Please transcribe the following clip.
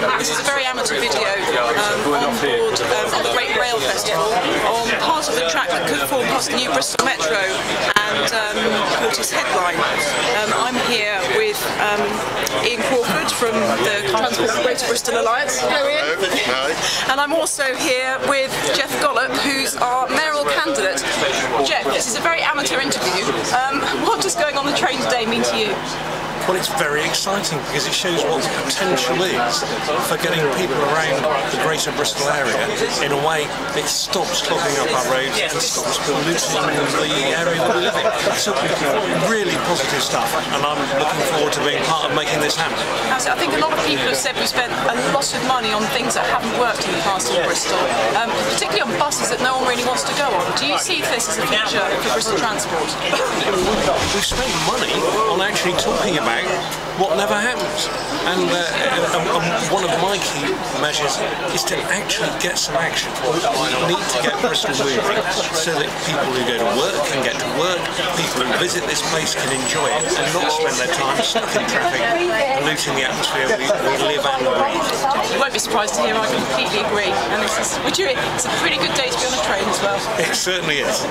This is a very amateur video um, on board um, on the Great Rail Festival on part of the track that could form part of the new Bristol Metro and um, Portishead Line. Um, I'm here with um, Ian Crawford from the Transport Greater Bristol Alliance. Hello Ian. And I'm also here with Geoff Gollop, who's our mayoral candidate. Geoff, this is a very amateur interview. Um, what does going on the train today mean to you? Well, it's very exciting because it shows what the potential is for getting people around the greater Bristol area in a way that stops clogging up our roads and stops polluting the area that we live in. So, really positive stuff, and I'm looking forward to being part of making this happen. I think a lot of people have said we spent a lot of money on things that haven't worked in the past in Bristol, um, particularly on buses that no one really wants to go on. Do you see this as a future for Transport? We've spent money on actually talking about what never happens. And, uh, and, and, one of my key measures is to actually get some action. We need to get Bristol moving so that people who go to work can get to work, people who visit this place can enjoy it and not spend their time stuck in traffic, polluting the atmosphere we, we live and breathe. Surprised to hear I completely agree. And this is, would you, it's a pretty good day to be on a train as well. It certainly is.